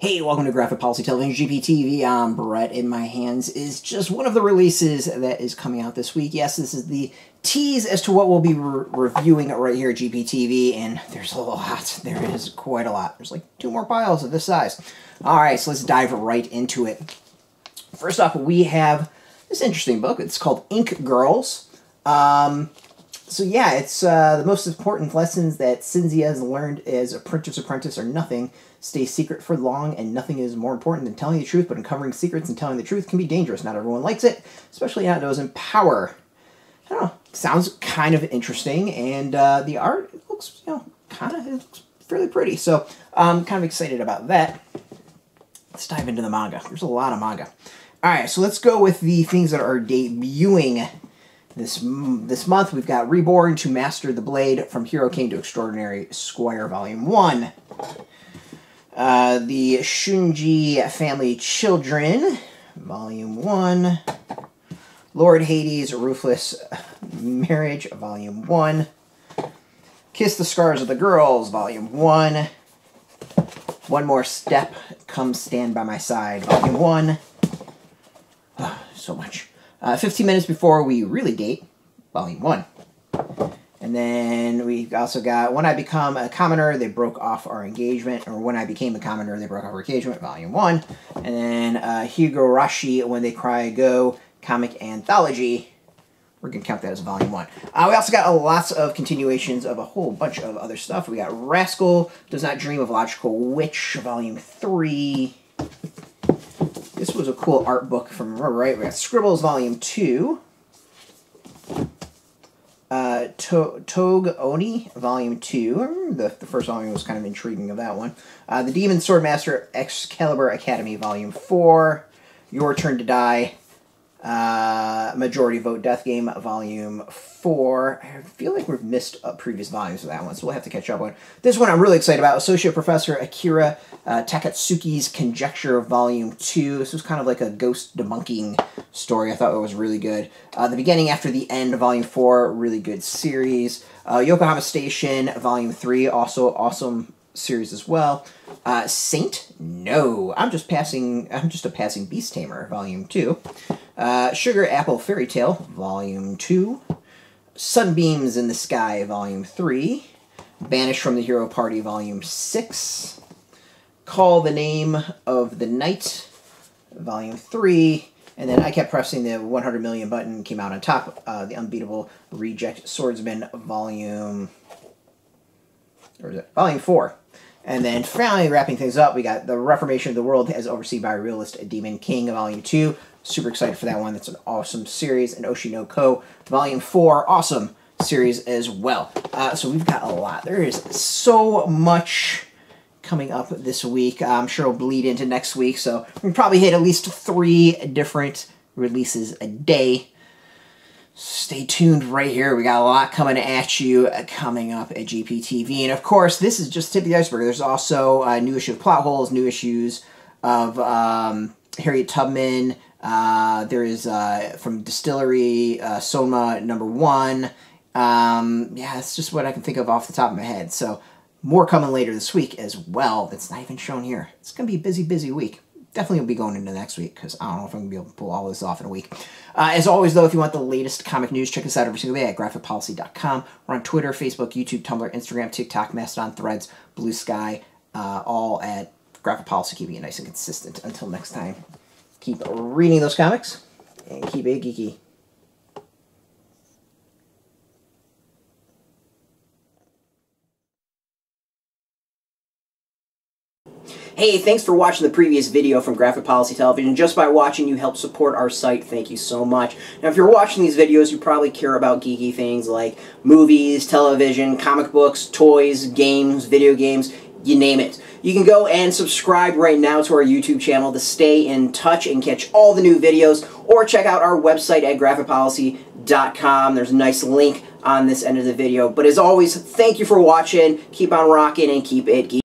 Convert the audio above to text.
Hey, welcome to Graphic Policy Television GPTV. I'm Brett. In my hands is just one of the releases that is coming out this week. Yes, this is the tease as to what we'll be re reviewing right here at GPTV, and there's a lot. There is quite a lot. There's like two more piles of this size. All right, so let's dive right into it. First off, we have this interesting book. It's called Ink Girls. Um, so yeah, it's uh, the most important lessons that Cynthia has learned as a printer's apprentice are nothing. Stay secret for long, and nothing is more important than telling the truth, but uncovering secrets and telling the truth can be dangerous. Not everyone likes it, especially not those in power. I don't know. Sounds kind of interesting, and uh, the art looks, you know, kind of fairly pretty. So I'm um, kind of excited about that. Let's dive into the manga. There's a lot of manga. All right, so let's go with the things that are debuting this this month. We've got Reborn to Master the Blade from Hero King to Extraordinary Squire Volume One. Uh, the Shiunji Family Children, Volume 1. Lord Hades, Ruthless Marriage, Volume 1. Kiss the Scars of the Girls, Volume 1. One More Step, Come Stand By My Side, Volume 1. Oh, so much. Uh, 15 minutes before we really date, Volume 1. And then we also got When I Become a Commoner, they broke off our engagement, or When I Became a Commoner, they broke off our engagement, Volume 1. And then uh, Higurashi, When They Cry Gou, comic anthology. We're going to count that as Volume 1. Uh, we also got a lots of continuations of a whole bunch of other stuff. We got Rascal, Does Not Dream of Logical Witch, Volume 3. Was a cool art book from, right? We got Scribbles, Volume 2 uh, to Touge Oni, Volume 2. The, the first volume was kind of intriguing of that one. Uh, the Demon Swordmaster Excalibur Academy, Volume 4. Your Turn to Die, uh, Majority Vote Death Game, Volume 4. I feel like we've missed uh, previous volumes of that one, so we'll have to catch up on. This one I'm really excited about. Associate Professor Akira uh, Takatsuki's Conjecture, Volume 2. This was kind of like a ghost debunking story. I thought it was really good. Uh, the Beginning After the End, Volume 4, really good series. Uh, Yokohama Station, Volume 3, also awesome series as well. Uh, Saint? No. I'm just passing, I'm just a passing beast tamer, Volume 2. Uh, Sugar Apple Fairy Tale, Volume 2. Sunbeams in the Sky, Volume 3. Banished from the Hero Party, Volume 6. Call the Name of the Night, Volume 3. And then I kept pressing the 100 million button, came out on top. Uh, the Unbeatable Reject Swordsman, Volume... Or is it? Volume 4. And then finally wrapping things up, we got The Reformation of the World as overseen by realist Demon King, Volume 2. Super excited for that one. That's an awesome series. And Oshi No Ko Volume 4, awesome series as well. Uh, so we've got a lot. There is so much coming up this week. I'm sure it'll bleed into next week, so we probably hit at least three different releases a day. Stay tuned right here. We got a lot coming at you uh, coming up at GPTV. And of course, this is just tip of the iceberg. There's also a new issue of Plot Holes, new issues of um, Harriet Tubman, uh, there is uh, from Distillery uh, Soma number one. Um, yeah, that's just what I can think of off the top of my head. So more coming later this week as well. That's not even shown here. It's gonna be a busy, busy week. Definitely will be going into next week because I don't know if I'm gonna be able to pull all this off in a week. Uh, as always, though, if you want the latest comic news, check us out every single day at graphicpolicy.com. We're on Twitter, Facebook, YouTube, Tumblr, Instagram, TikTok, Mastodon, Threads, Blue Sky, uh, all at Graphic Policy, keeping it nice and consistent. Until next time keep reading those comics, and keep it geeky. Hey, thanks for watching the previous video from Graphic Policy Television. Just by watching, you help support our site. Thank you so much. Now, if you're watching these videos, you probably care about geeky things like movies, television, comic books, toys, games, video games, you name it. You can go and subscribe right now to our YouTube channel to stay in touch and catch all the new videos, or check out our website at graphicpolicy.com. There's a nice link on this end of the video. But as always, thank you for watching. Keep on rocking and keep it geeky.